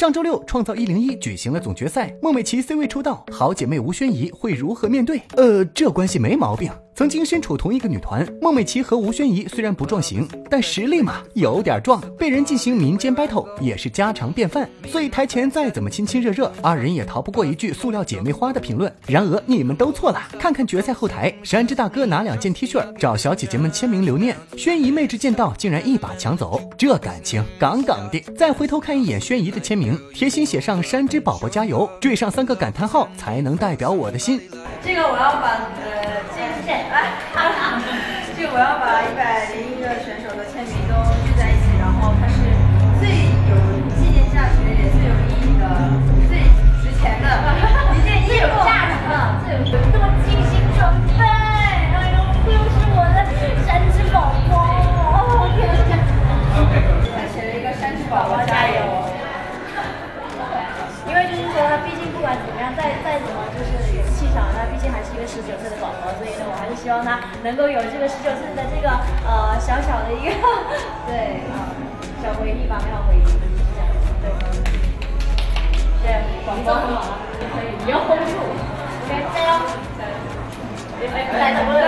上周六，创造一零一举行了总决赛，孟美岐 C 位出道，好姐妹吴宣仪会如何面对？呃，这关系没毛病。曾经身处同一个女团，孟美岐和吴宣仪虽然不撞型，但实力嘛有点撞，被人进行民间 battle 也是家常便饭。所以台前再怎么亲亲热热，二人也逃不过一句“塑料姐妹花”的评论。然而你们都错了，看看决赛后台，山之大哥拿两件 T 恤找小姐姐们签名留念，宣仪妹纸见到竟然一把抢走，这感情杠杠的。再回头看一眼宣仪的签名，贴心写上“山之宝宝加油”，缀上三个感叹号，才能代表我的心。这个我要把呃，这个是哎，这个我要把一百零一个选手的签名都聚在一起，然后它是最有纪念价值也最有意义的、最值钱的一件衣服。最有价值的，最有这么精心准备，哎呦，又是我的山之宝宝，哦天哪！还写了一个山之宝宝加油。因为就是说，他毕竟不管怎么样，再再怎么就是他毕竟还是一个十九岁的宝宝，所以呢，我还是希望他能够有这个十九岁的这个呃小小的一个对啊、小回忆吧，美好回忆，这样，对，对，广告很好啊，可以，你要 hold 住，OK，加油，来，来，来。